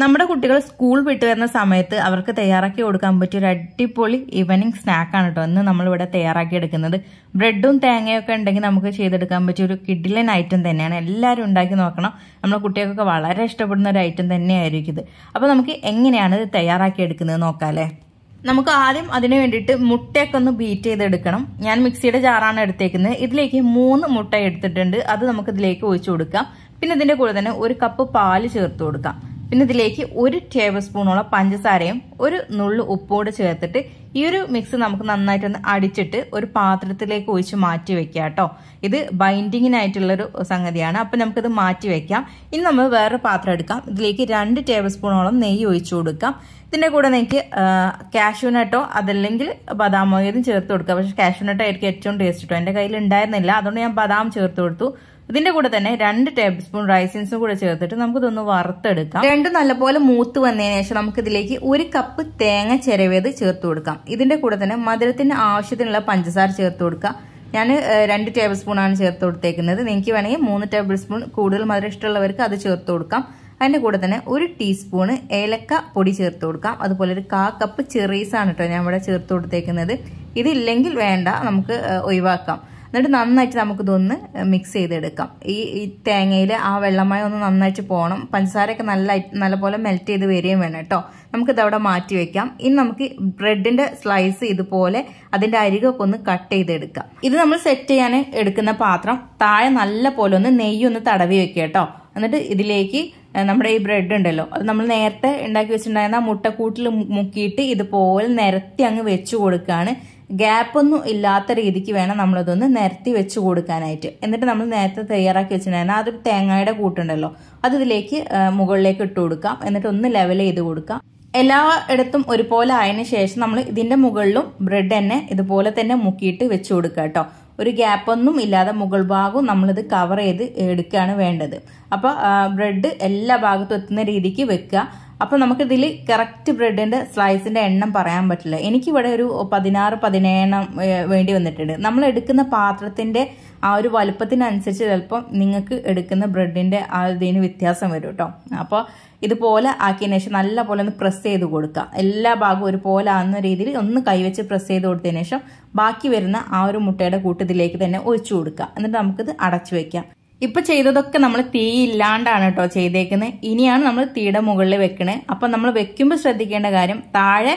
നമ്മുടെ കുട്ടികൾ സ്കൂൾ വിട്ട് വരുന്ന സമയത്ത് അവർക്ക് തയ്യാറാക്കി കൊടുക്കാൻ പറ്റിയ ഒരു അടിപൊളി ഈവനിങ് സ്നാക്കാണ് കേട്ടോ ഇന്ന് നമ്മളിവിടെ തയ്യാറാക്കി എടുക്കുന്നത്. ബ്രെഡും തേങ്ങയും ഒക്കെ ഉണ്ടെങ്കിൽ നമുക്ക് ചെയ്തെടുക്കാൻ പറ്റിയ ഒരു കിഡിലൻ ഐറ്റം തന്നെയാണ്. എല്ലാവരും ഉണ്ടാക്കി നോക്കണം. നമ്മുടെ കുട്ടികൾക്കൊക്കെ വളരെ ഇഷ്ടപ്പെടുന്ന ഒരു ഐറ്റം തന്നെയായിരിക്കും ഇത്. അപ്പോൾ നമുക്ക് എങ്ങനെയാണ് ഇത് തയ്യാറാക്കി എടുക്കുന്നത് നോക്കാല്ലേ? നമുക്ക് ആദ്യം അതിനു വേണ്ടിയിട്ട് മുട്ടയൊക്കെ ഒന്ന് ബീറ്റ് ചെയ്തെടുക്കണം. ഞാൻ മിക്സിയുടെ ജാറാണ് എടുത്തേക്കുന്നത്. ഇതിലേക്ക് മൂന്ന് മുട്ട എടുത്തിട്ടുണ്ട്. അത് നമുക്ക് ഇതിലേക്ക് ഒഴിച്ചു കൊടുക്കാം. പിന്നെ ഇതിന്റെ കൂടെ തന്നെ ഒരു കപ്പ് പാൽ ചേർത്ത് കൊടുക്കാം. പിന്നെ ഇതിലേക്ക് ഒരു ടേബിൾ സ്പൂണോളം പഞ്ചസാരയും ഒരു നുള്ളു ഉപ്പോട് ചേർത്തിട്ട് ഈ ഒരു മിക്സ് നമുക്ക് നന്നായിട്ടൊന്ന് അടിച്ചിട്ട് ഒരു പാത്രത്തിലേക്ക് ഒഴിച്ച് മാറ്റി വെക്കാം കേട്ടോ. ഇത് ബൈൻഡിങ്ങിനായിട്ടുള്ളൊരു സംഗതിയാണ്. അപ്പം നമുക്കിത് മാറ്റി വെക്കാം. ഇനി നമ്മൾ വേറൊരു പാത്രം എടുക്കാം. ഇതിലേക്ക് രണ്ട് ടേബിൾ സ്പൂണോളം നെയ്യ് ഒഴിച്ചു കൊടുക്കാം. ഇതിന്റെ കൂടെ നിങ്ങൾക്ക് കാഷ്യൂനട്ടോ അതല്ലെങ്കിൽ ബദാമോ ഏതും ചേർത്ത് കൊടുക്കാം. പക്ഷെ കാഷ്യൂനട്ടോ ആയിരിക്കും ഏറ്റവും ടേസ്റ്റ് കിട്ടും എന്റെ കയ്യിൽ ഉണ്ടായിരുന്നില്ല അതുകൊണ്ട് ഞാൻ ബദാം ചേർത്ത് കൊടുത്തു. ഇതിന്റെ കൂടെ തന്നെ രണ്ട് ടേബിൾ സ്പൂൺ റൈസിൻസും കൂടെ ചേർത്തിട്ട് നമുക്ക് ഇതൊന്ന് വറുത്തെടുക്കാം. രണ്ടും നല്ലപോലെ മൂത്ത് വന്നതിന് ശേഷം നമുക്ക് ഇതിലേക്ക് ഒരു കപ്പ് തേങ്ങ ചെരവേത് ചേർത്ത് കൊടുക്കാം. ഇതിന്റെ കൂടെ തന്നെ മധുരത്തിന് ആവശ്യത്തിനുള്ള പഞ്ചസാര ചേർത്ത് കൊടുക്കാം. ഞാൻ രണ്ട് ടേബിൾ സ്പൂൺ ആണ് ചേർത്ത് കൊടുത്തേക്കുന്നത്. നിങ്ങൾക്ക് വേണമെങ്കിൽ മൂന്ന് ടേബിൾ സ്പൂൺ കൂടുതൽ മധുരം ഇഷ്ടമുള്ളവർക്ക് അത് ചേർത്ത് കൊടുക്കാം. അതിന്റെ കൂടെ തന്നെ ഒരു ടീസ്പൂണ് ഏലക്ക പൊടി ചേർത്ത് കൊടുക്കാം. അതുപോലെ ഒരു കാ കപ്പ് ചെറീസാണ് കേട്ടോ ഞാൻ ഇവിടെ ചേർത്ത് കൊടുത്തേക്കുന്നത്. ഇതില്ലെങ്കിൽ വേണ്ട നമുക്ക് ഒഴിവാക്കാം. എന്നിട്ട് നന്നായിട്ട് നമുക്കിതൊന്ന് മിക്സ് ചെയ്തെടുക്കാം. ഈ ഈ തേങ്ങയിൽ ആ വെള്ളമായി ഒന്ന് നന്നായിട്ട് പോകണം പഞ്ചസാരയൊക്കെ നല്ല നല്ലപോലെ മെൽറ്റ് ചെയ്ത് വരികയും വേണം കേട്ടോ. നമുക്കിത് അവിടെ മാറ്റി വെക്കാം. ഇനി നമുക്ക് ബ്രെഡിന്റെ സ്ലൈസ് ഇതുപോലെ അതിന്റെ അരികൊക്കെ ഒന്ന് കട്ട് ചെയ്തെടുക്കാം. ഇത് നമ്മൾ സെറ്റ് ചെയ്യാൻ എടുക്കുന്ന പാത്രം. താഴെ നല്ല പോലെ ഒന്ന് നെയ്യൊന്ന് തടവി വെക്കുക കേട്ടോ. എന്നിട്ട് ഇതിലേക്ക് നമ്മുടെ ഈ ബ്രെഡ് ഉണ്ടല്ലോ. അത് നമ്മൾ നേരത്തെ ഉണ്ടാക്കി വെച്ചിട്ടുണ്ടായിരുന്ന മുട്ടക്കൂട്ടിൽ മുക്കിയിട്ട് ഇതുപോലെ നിരത്തി അങ്ങ് വെച്ചു കൊടുക്കുകയാണ് ഗ്യാപ്പൊന്നും ഇല്ലാത്ത രീതിക്ക് വേണം നമ്മളതൊന്ന് നിരത്തി വെച്ച് കൊടുക്കാനായിട്ട്. എന്നിട്ട് നമ്മൾ നേരത്തെ തയ്യാറാക്കി വെച്ചിട്ടുണ്ടായിരുന്ന അതൊരു തേങ്ങയുടെ കൂട്ടുണ്ടല്ലോ. അത് ഇതിലേക്ക് മുകളിലേക്ക് ഇട്ട് കൊടുക്കാം. എന്നിട്ട് ഒന്ന് ലെവൽ ചെയ്ത് കൊടുക്കാം. എല്ലായിടത്തും ഒരുപോലെ ആയതിനു ശേഷം നമ്മൾ ഇതിന്റെ മുകളിലും ബ്രെഡ് തന്നെ ഇതുപോലെ തന്നെ മുക്കിയിട്ട് വെച്ച് കൊടുക്കുക കേട്ടോ. ഒരു ഗ്യാപ്പൊന്നും ഇല്ലാതെ മുകൾ ഭാഗവും നമ്മളിത് കവർ ചെയ്ത് എടുക്കുകയാണ് വേണ്ടത്. അപ്പോൾ ബ്രെഡ് എല്ലാ ഭാഗത്തും എത്തുന്ന രീതിക്ക് വെക്കുക. അപ്പൊ നമുക്കിതിൽ കറക്റ്റ് ബ്രെഡിന്റെ സ്ലൈസിന്റെ എണ്ണം പറയാൻ പറ്റില്ല. എനിക്കിവിടെ ഒരു പതിനാറ് പതിനേഴെണ്ണം വേണ്ടി വന്നിട്ടുണ്ട്. നമ്മൾ എടുക്കുന്ന പാത്രത്തിന്റെ ആ ഒരു വലുപ്പത്തിനനുസരിച്ച് ചിലപ്പോൾ നിങ്ങൾക്ക് എടുക്കുന്ന ബ്രെഡിന്റെ ആ ഇതിന് വ്യത്യാസം വരും കേട്ടോ അപ്പോൾ ഇതുപോലെ ആക്കിയതിനു ശേഷം നല്ല പോലെ ഒന്ന് പ്രസ് ചെയ്ത് കൊടുക്കുക. എല്ലാ ഭാഗവും ഒരുപോലെ ആകുന്ന രീതിയിൽ ഒന്ന് കൈവച്ച് പ്രസ് ചെയ്ത് കൊടുത്തതിന് ശേഷം ബാക്കി വരുന്ന ആ ഒരു മുട്ടയുടെ കൂട്ടത്തിലേക്ക് തന്നെ ഒഴിച്ചു കൊടുക്കുക. എന്നിട്ട് നമുക്കിത് അടച്ചു വെക്കാം. ഇപ്പൊ ചെയ്തതൊക്കെ നമ്മൾ തീ ഇല്ലാണ്ടാണ് കേട്ടോ ചെയ്തേക്കുന്നത് ഇനിയാണ് നമ്മൾ തീയുടെ മുകളിൽ വെക്കണേ. അപ്പൊ നമ്മൾ വെക്കുമ്പോൾ ശ്രദ്ധിക്കേണ്ട കാര്യം താഴെ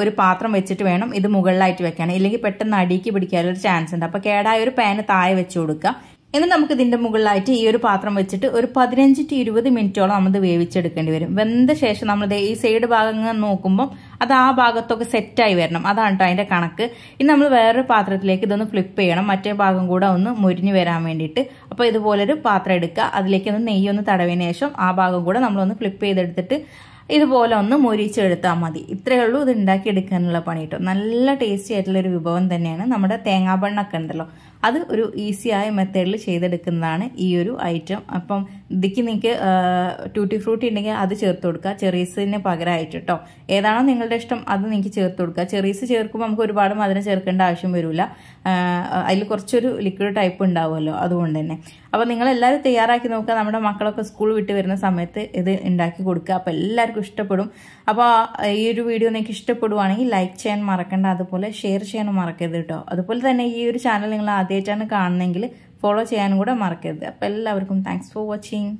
ഒരു പാത്രം വെച്ചിട്ട് വേണം ഇത് മുകളിലായിട്ട് വെക്കാൻ. ഇല്ലെങ്കിൽ പെട്ടെന്ന് അടിക്ക് പിടിക്കാനൊരു ചാൻസ് ഉണ്ട്. അപ്പൊ കേടായ ഒരു പാന് താഴെ വെച്ച് കൊടുക്കുക. എന്നിട്ട് നമുക്ക് ഇതിന്റെ മുകളിലായിട്ട് ഈ ഒരു പാത്രം വെച്ചിട്ട് ഒരു പതിനഞ്ച് ടു ഇരുപത് മിനിറ്റോളം നമ്മൾ വേവിച്ചെടുക്കേണ്ടി വരും. വെന്ത ശേഷം നമ്മൾ ഈ സൈഡ് ഭാഗങ്ങൾ നോക്കുമ്പോൾ അത് ആ ഭാഗത്തൊക്കെ സെറ്റായി വരണം. അതാണ് കേട്ടോ അതിന്റെ കണക്ക്. ഇനി നമ്മൾ വേറൊരു പാത്രത്തിലേക്ക് ഇതൊന്ന് ഫ്ലിപ്പ് ചെയ്യണം. മറ്റേ ഭാഗം കൂടെ ഒന്ന് മുരിഞ്ഞു വരാൻ വേണ്ടിയിട്ട്. അപ്പോൾ ഇതുപോലൊരു പാത്രം എടുക്കുക. അതിലേക്ക് ഒന്ന് നെയ്യൊന്ന് തടവിന് ശേഷം ആ ഭാഗം കൂടെ നമ്മളൊന്ന് ഫ്ലിപ്പ് ചെയ്തെടുത്തിട്ട് ഇതുപോലെ ഒന്ന് മൊരിച്ചെടുത്താൽ മതി. ഇത്രയേ ഉള്ളൂ ഇത് ഉണ്ടാക്കിയെടുക്കാനുള്ള പണി കേട്ടോ. നല്ല ടേസ്റ്റി ആയിട്ടുള്ള ഒരു വിഭവം തന്നെയാണ് നമ്മുടെ തേങ്ങാബണ്ണൊക്കെ ഉണ്ടല്ലോ. അത് ഒരു ഈസിയായ മെത്തേഡിൽ ചെയ്തെടുക്കുന്നതാണ് ഈ ഒരു ഐറ്റം അപ്പം ഇതിക്ക് നിങ്ങൾക്ക് ട്യൂട്ടി ഫ്രൂട്ടി ഉണ്ടെങ്കിൽ അത് ചേർത്ത് കൊടുക്കുക. ചെറീസിന് പകരമായിട്ട് കേട്ടോ. ഏതാണോ നിങ്ങളുടെ ഇഷ്ടം അത് നിങ്ങൾക്ക് ചേർത്ത് കൊടുക്കുക. ചെറീസ് ചേർക്കുമ്പോൾ നമുക്ക് ഒരുപാട് മധുരം ചേർക്കേണ്ട ആവശ്യം വരില്ല അതിൽ കുറച്ചൊരു ലിക്വിഡ് ടൈപ്പ് ഉണ്ടാവുമല്ലോ. അതുകൊണ്ട് തന്നെ. അപ്പോൾ നിങ്ങൾ എല്ലാവരും തയ്യാറാക്കി നോക്കുക. നമ്മുടെ മക്കളൊക്കെ സ്കൂൾ വിട്ട് വരുന്ന സമയത്ത് ഇത് ഉണ്ടാക്കി കൊടുക്കുക. അപ്പോൾ എല്ലാവർക്കും ഇഷ്ടപ്പെടും. അപ്പോൾ ഈ ഒരു വീഡിയോ നിങ്ങൾക്ക് ഇഷ്ടപ്പെടുവാണെങ്കിൽ ലൈക്ക് ചെയ്യാൻ മറക്കണ്ട. അതുപോലെ ഷെയർ ചെയ്യാനും മറക്കരുത് കേട്ടോ അതുപോലെ തന്നെ ഈ ഒരു ചാനൽ നിങ്ങൾ ആദ്യമായിട്ടാണ് കാണുന്നതെങ്കിൽ ഫോളോ ചെയ്യാനും കൂടെ മറക്കരുത്. അപ്പോൾ എല്ലാവർക്കും താങ്ക്സ് ഫോർ വാച്ചിങ്